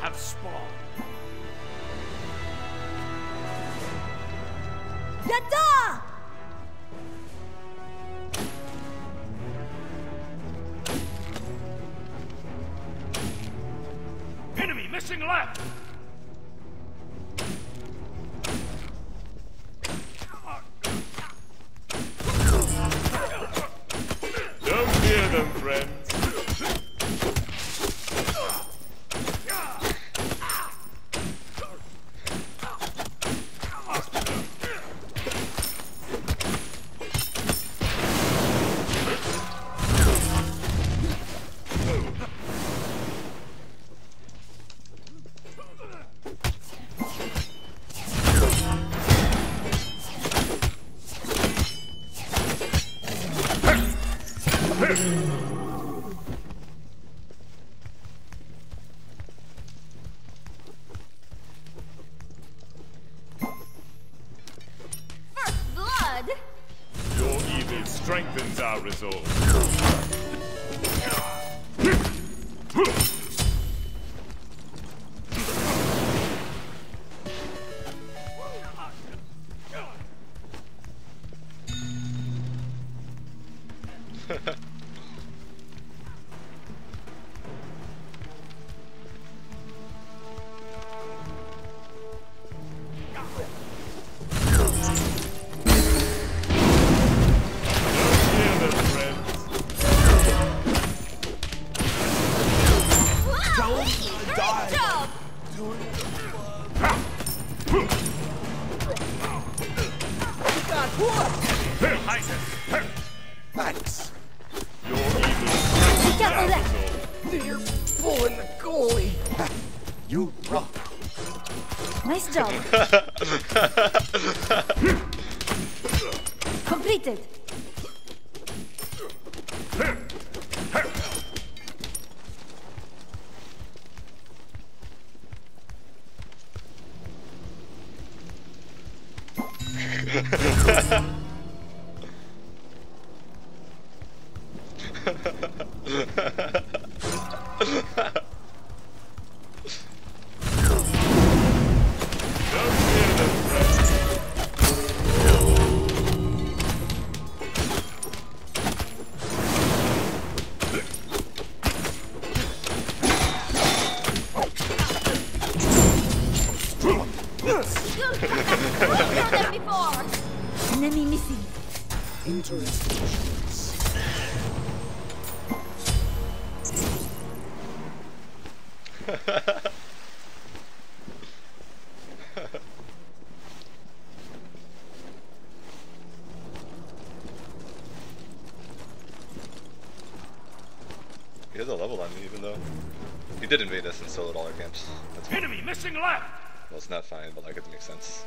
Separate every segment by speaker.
Speaker 1: have spawned.
Speaker 2: is. did invade us and stole all our camps.
Speaker 1: Enemy missing left!
Speaker 2: Well, it's not fine, but like it makes sense.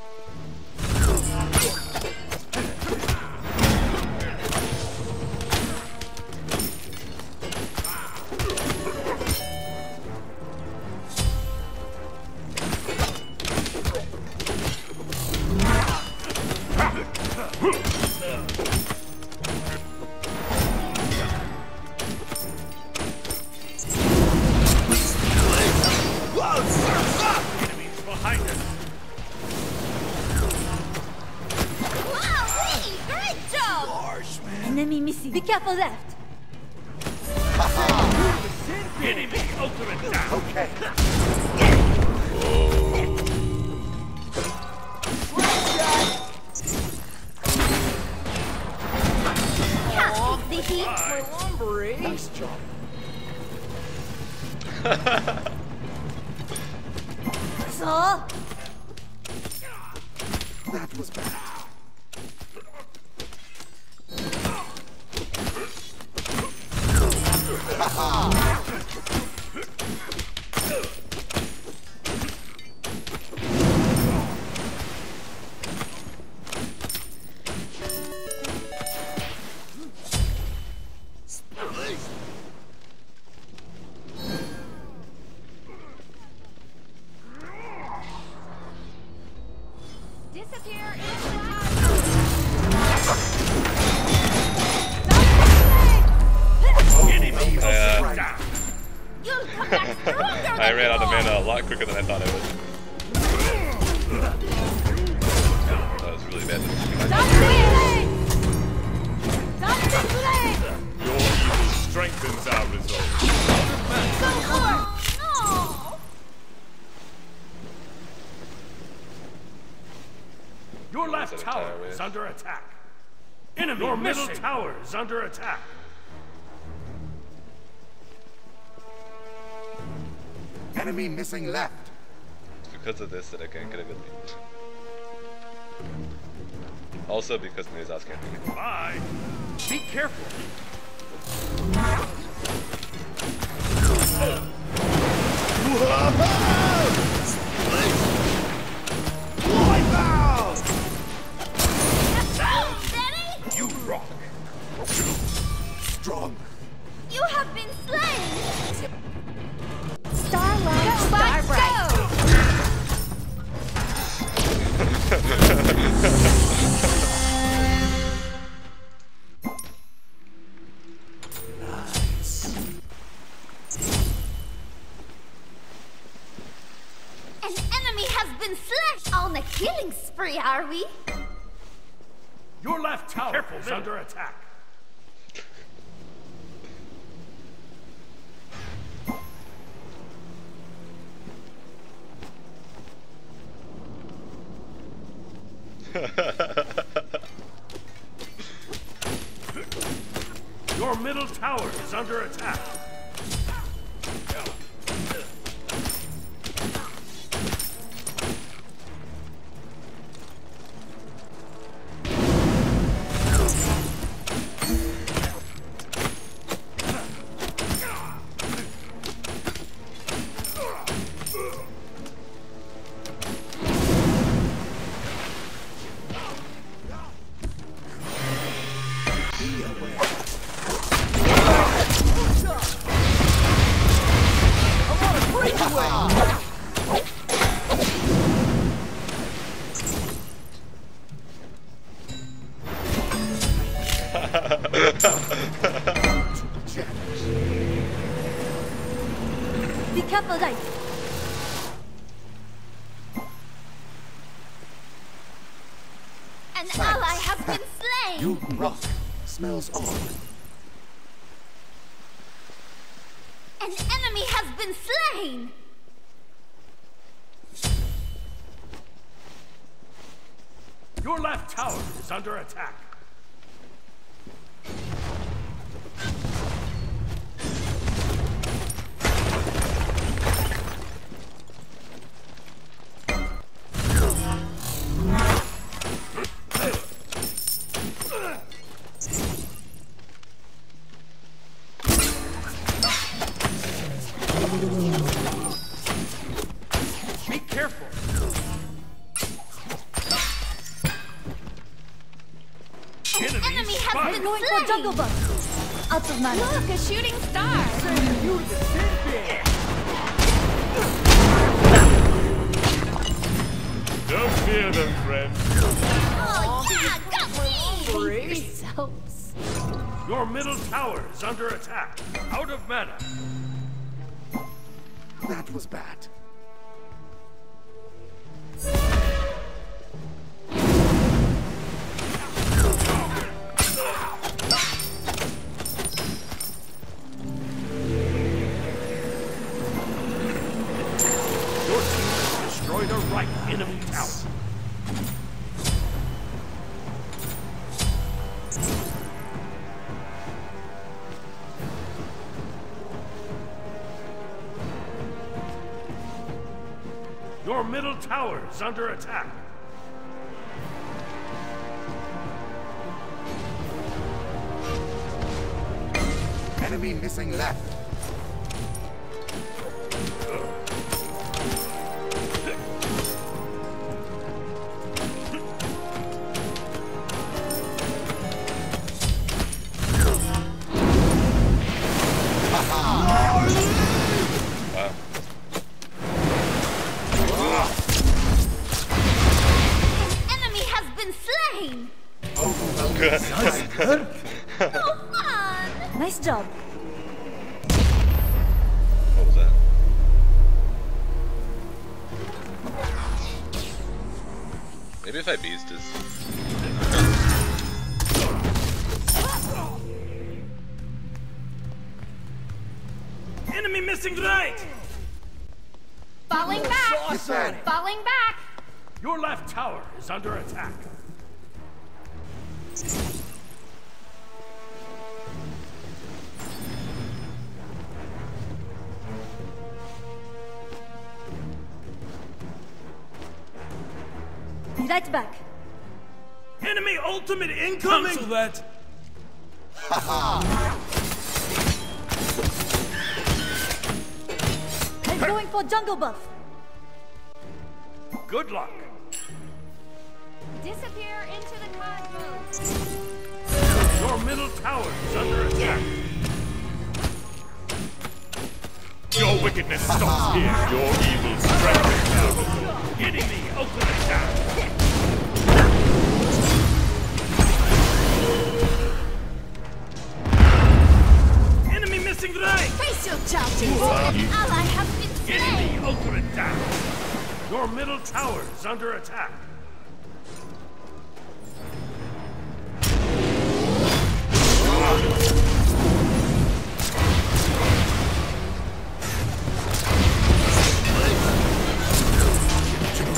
Speaker 3: couple left.
Speaker 2: Is
Speaker 1: under attack. Enemy
Speaker 4: missing left.
Speaker 2: It's because of this that I can't get a good lead. Also because Mizas can't be me.
Speaker 1: Bye. Be careful.
Speaker 3: Steady? We?
Speaker 1: Your left tower is under attack. Your middle tower is under attack.
Speaker 3: Been slain!
Speaker 1: Your left tower is under attack.
Speaker 3: Of mana. Look, a shooting star!
Speaker 5: Don't fear them, friend.
Speaker 3: Oh, yeah, got me! Yourselves.
Speaker 1: Your middle tower is under attack. Out of mana.
Speaker 4: That was bad.
Speaker 1: Your tower is under attack.
Speaker 4: Enemy missing left.
Speaker 1: Incoming! Cancel that!
Speaker 3: I'm going for jungle buff.
Speaker 1: Good luck.
Speaker 3: Disappear into the cosmos.
Speaker 1: Your middle tower is under attack.
Speaker 5: Your wickedness stops here. Your evil our resolve.
Speaker 1: Enemy ultimate attack. Missing right!
Speaker 3: Face your challenges. An ally has been slain.
Speaker 1: Enemy ultimate down. Your middle tower is under attack.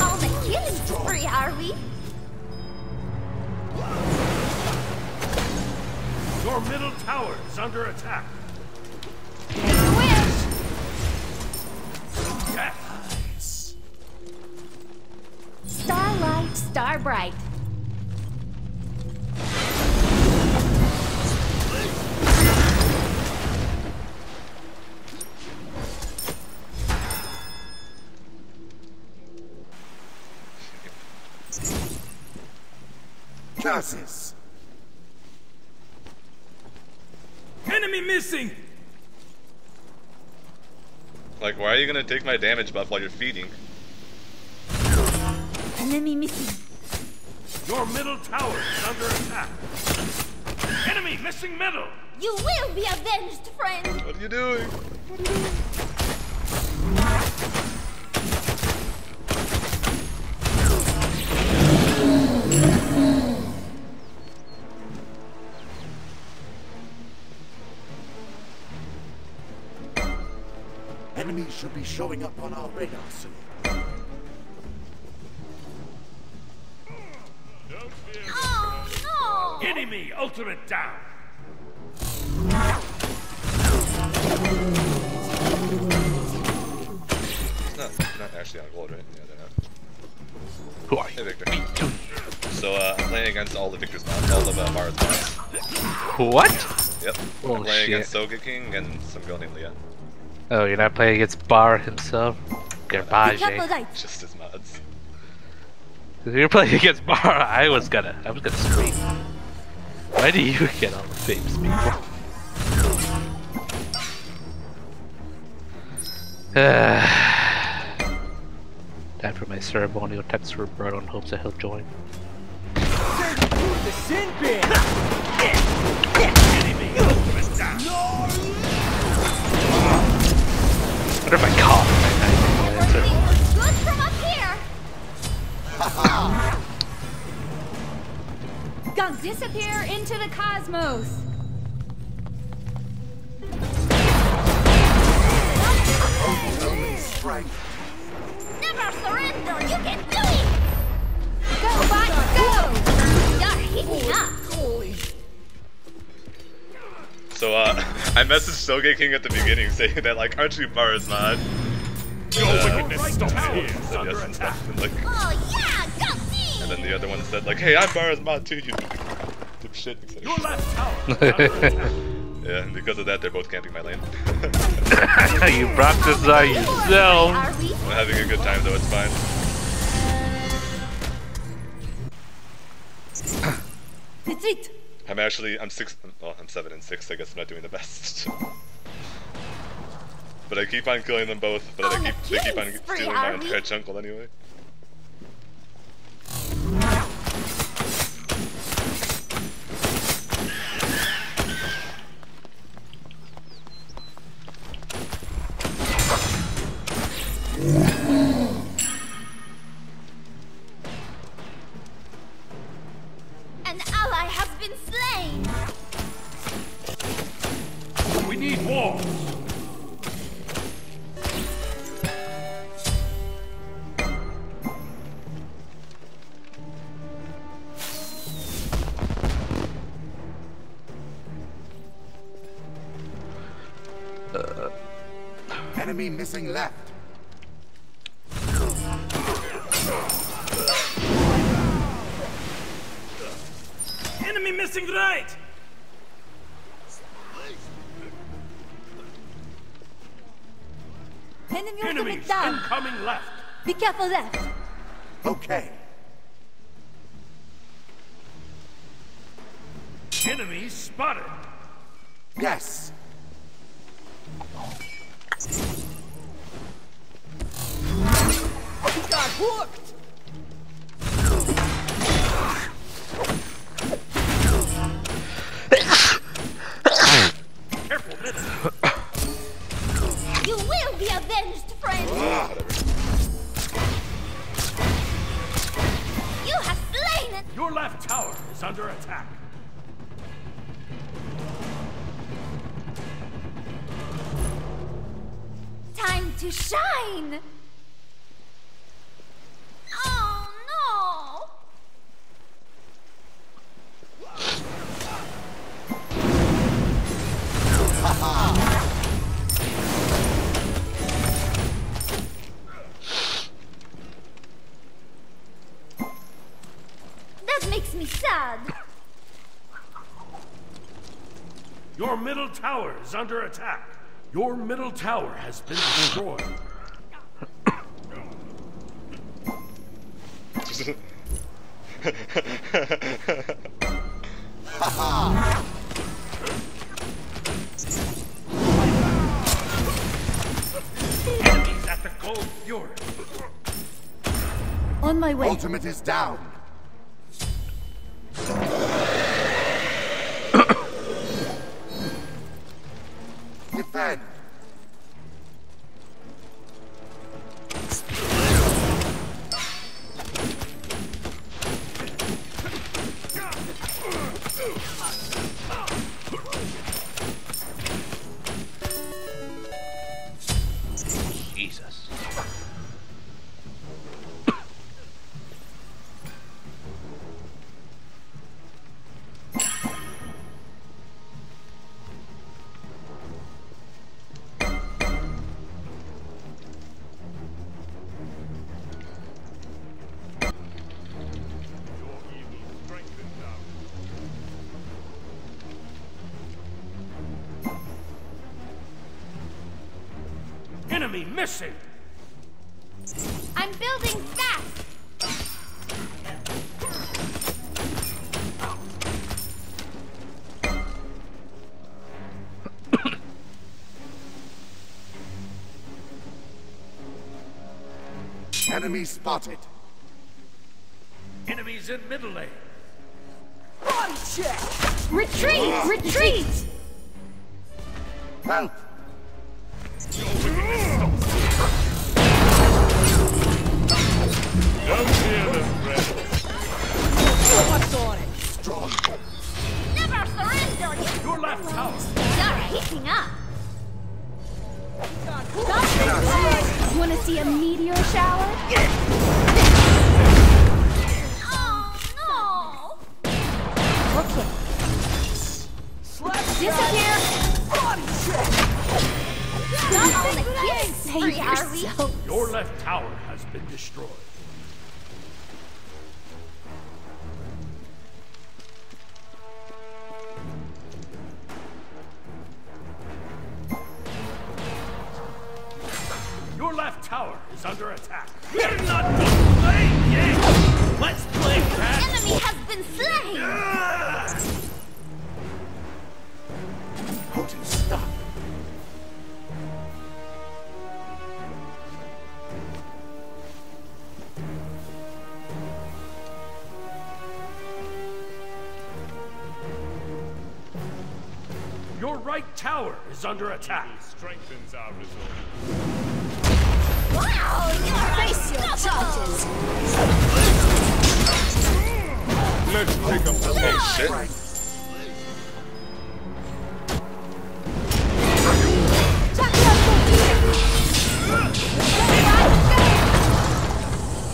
Speaker 3: On the killing spree, are we?
Speaker 1: Your middle tower is under attack.
Speaker 3: Starlight, star bright.
Speaker 4: Curses.
Speaker 1: Enemy missing.
Speaker 2: Like, why are you gonna take my damage buff while you're feeding?
Speaker 3: Enemy missing.
Speaker 1: Your middle tower is under attack. Enemy missing middle.
Speaker 3: You will be avenged, friend.
Speaker 2: What are you doing?
Speaker 4: Enemies should be showing up on our radar soon.
Speaker 1: Enemy ultimate down.
Speaker 2: It's not, not actually on gold, right? Yeah, they're not.
Speaker 6: Who are
Speaker 2: Hey. Victor. So, uh, I'm playing against all the Victor's mods, all of uh, Barra's mods.
Speaker 6: What?
Speaker 2: Yep.
Speaker 6: Oh,
Speaker 2: I'm playing
Speaker 6: shit.
Speaker 2: against Sogeking and some girl named Lea.
Speaker 6: Oh, you're not playing against Bar himself?
Speaker 3: Be careful,
Speaker 6: Garbage.
Speaker 3: right?
Speaker 2: Just his mods.
Speaker 6: If you're playing against Bar, I was gonna, I was gonna scream. Why do you get all the famous people? Time for my ceremonial text for Bird on hopes that he'll join.
Speaker 4: The sin bin!
Speaker 1: Enemy.
Speaker 6: What if I cough? I, I, answer.
Speaker 3: Good from up here. Gonna disappear into the cosmos.
Speaker 4: Strength.
Speaker 3: Never surrender. You can do it. Go, bot, go. You're heating up.
Speaker 2: So, uh, I messaged Sogeking at the beginning saying that, like, aren't you Barra's mod?
Speaker 5: Your
Speaker 2: Uh,
Speaker 5: wickedness stops
Speaker 1: tower
Speaker 5: here.
Speaker 1: is
Speaker 2: said
Speaker 1: under
Speaker 2: yes and
Speaker 1: attack.
Speaker 2: stuff. And, like,
Speaker 3: Oh yeah, go team.
Speaker 2: and then the other one said, like, hey, I'm Barra's mod too, you dipshit. etc.
Speaker 1: Your left tower is under attack.
Speaker 2: Yeah, and because of that, they're both camping my lane.
Speaker 6: you brought this on yourself.
Speaker 3: We?
Speaker 2: I'm having a good time though, it's fine.
Speaker 3: Retreat.
Speaker 2: I'm actually, I'm six, well, I'm seven and six, I guess I'm not doing the best. but I keep on killing them both, but
Speaker 3: On
Speaker 2: oh,
Speaker 3: they
Speaker 2: keep, they keep on stealing my
Speaker 3: we?
Speaker 2: entire jungle anyway.
Speaker 4: Enemy missing left.
Speaker 1: Enemy missing right!
Speaker 3: Enemy
Speaker 1: Enemies
Speaker 3: down.
Speaker 1: incoming left!
Speaker 3: Be careful left.
Speaker 4: Okay.
Speaker 1: Enemies spotted!
Speaker 4: Yes.
Speaker 7: Hooked!
Speaker 1: Careful, middle!
Speaker 3: You will be avenged, friend. You have slain it.
Speaker 1: Your left tower is under attack!
Speaker 3: Time to shine.
Speaker 1: Your middle tower is under attack! Your middle tower has been destroyed! Enemies at the Gold Fury!
Speaker 3: On my way.
Speaker 4: Ultimate is down. Defend.
Speaker 1: Enemy missing!
Speaker 3: I'm building fast.
Speaker 4: Enemy spotted.
Speaker 1: Enemies in middle lane!
Speaker 7: Body check!
Speaker 3: Retreat! Ah. Retreat! See a meteor shower? Oh no! Okay,
Speaker 7: Slap
Speaker 3: disappear.
Speaker 7: Body check!
Speaker 3: Not on the kiss. Save
Speaker 7: yourself.
Speaker 3: yourself.
Speaker 1: Your left tower has been destroyed. Your
Speaker 3: charges.
Speaker 5: Let's take a
Speaker 2: Oh shit.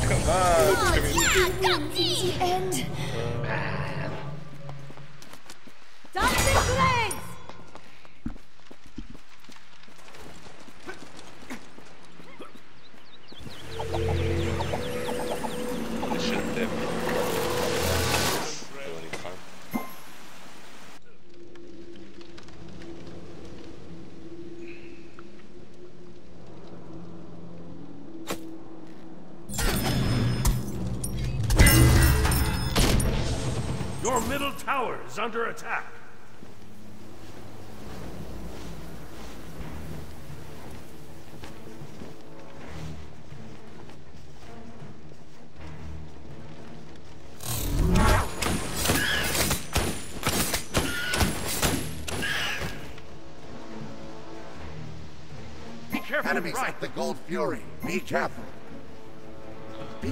Speaker 2: Come on, Jimmy.
Speaker 3: And
Speaker 1: under attack. Be careful,
Speaker 4: Enemies
Speaker 1: right.
Speaker 4: at the Gold Fury. Be careful. Be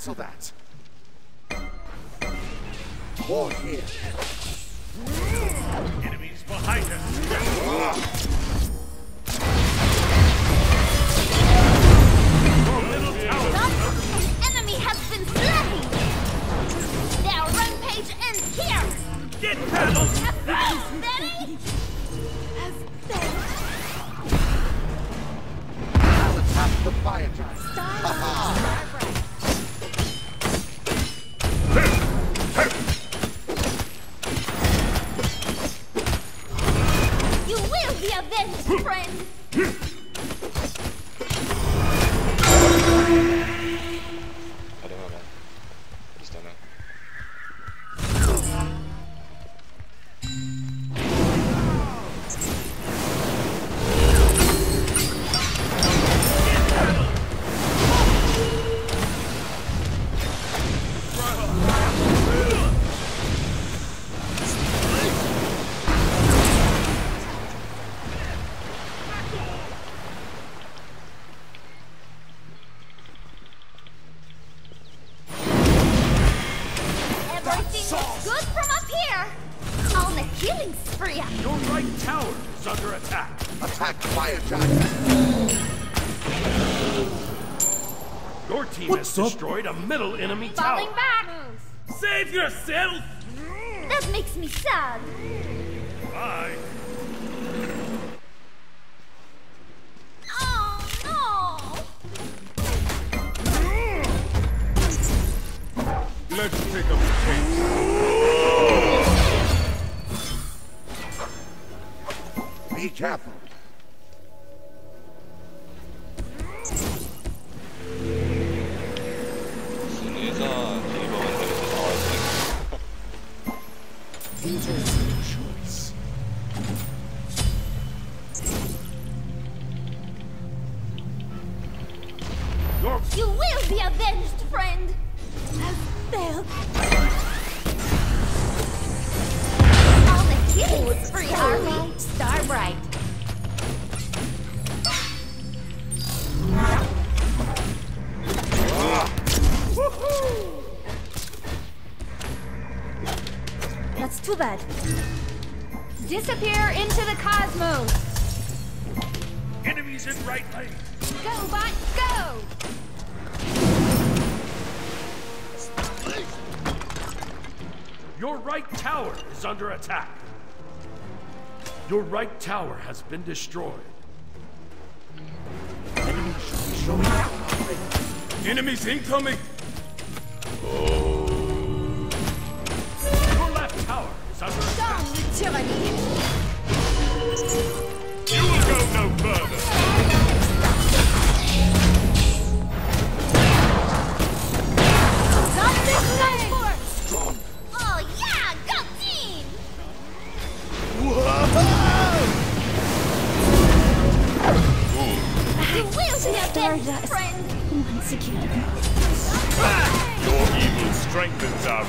Speaker 4: Cancel that.
Speaker 1: Destroyed a middle enemy
Speaker 3: Falling
Speaker 1: tower.
Speaker 3: back!
Speaker 1: Save yourself!
Speaker 3: That makes me sad.
Speaker 1: Bye.
Speaker 3: Oh no!
Speaker 5: Let's pick up the pace.
Speaker 4: Be careful.
Speaker 3: Too bad. Disappear into the cosmos.
Speaker 1: enemies in right lane.
Speaker 3: Go, bot, go!
Speaker 1: Your right tower is under attack. Your right tower has been destroyed. Enemies should be showing up. Enemies incoming!
Speaker 3: Tyranny!
Speaker 5: You will go no further.
Speaker 3: Not this way! Oh yeah, go team! You will be avenged, friend! Once again.
Speaker 5: Your evil strengthens our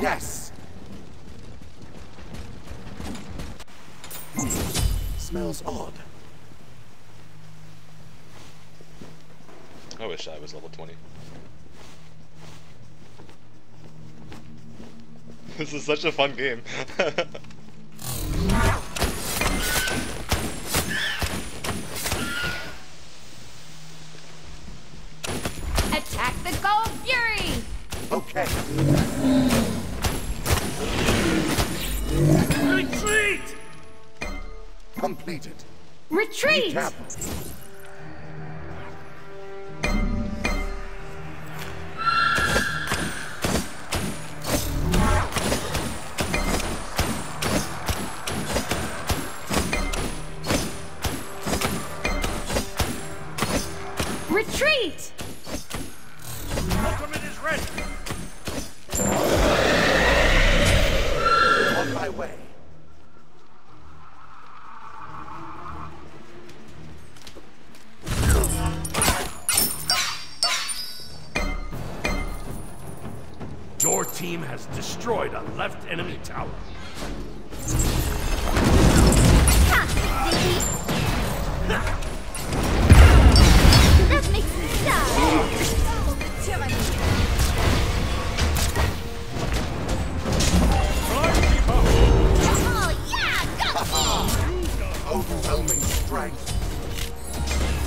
Speaker 4: Yes. Hmm. Smells odd.
Speaker 2: Oh I wish I was level 20. this is such a fun game.
Speaker 3: Attack the Gold Fury!
Speaker 4: Okay.
Speaker 1: Retreat!
Speaker 4: Completed.
Speaker 3: Retreat!
Speaker 4: Recap.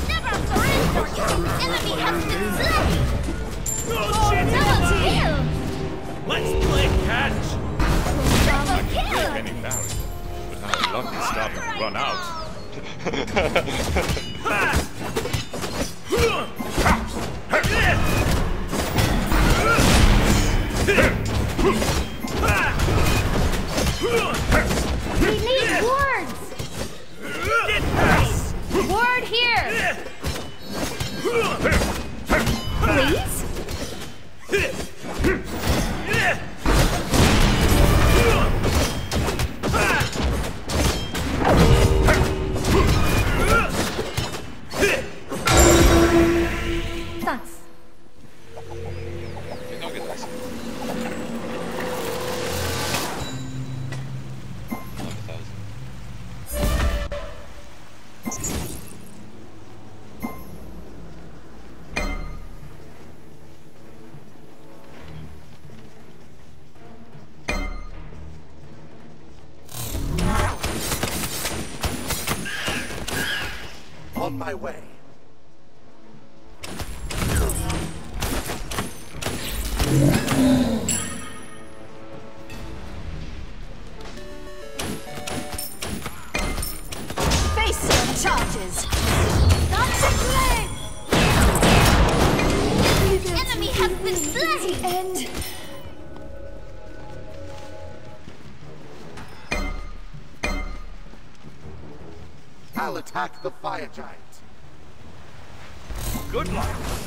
Speaker 3: Never surrender! Enemy has been slain!
Speaker 1: Oh, shit!
Speaker 3: Double kill!
Speaker 1: Let's play catch!
Speaker 3: Double kill!
Speaker 5: Any barrier. But how lucky stop and run out.
Speaker 4: My way.
Speaker 3: Face your charges! Not to play! Enemy has been slain! End.
Speaker 4: I'll attack the fire giant.
Speaker 1: Good luck!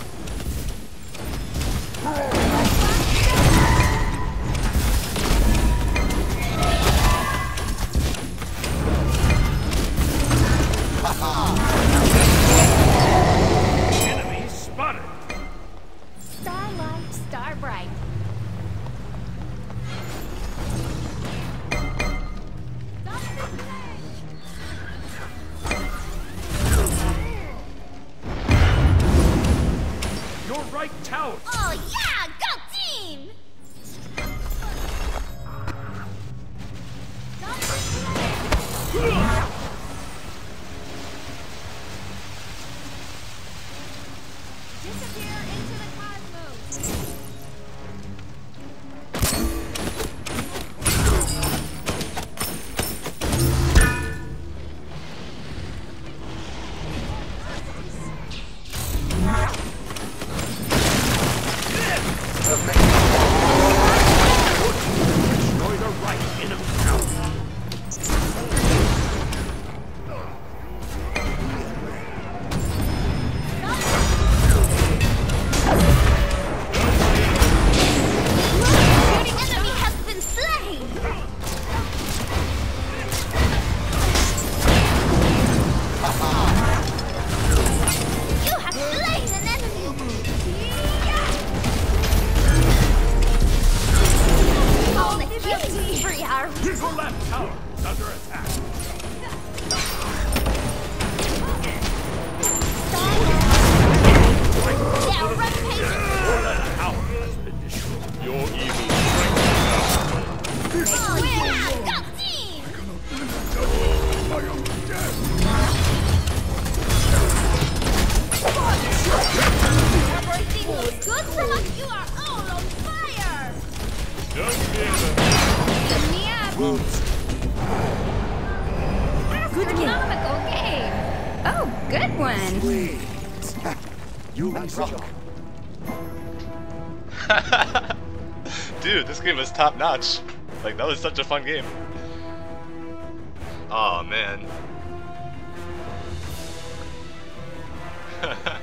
Speaker 8: good one. Sweet.
Speaker 4: you rock.
Speaker 2: Dude, this game was top notch. Like, that was such a fun game. Oh man.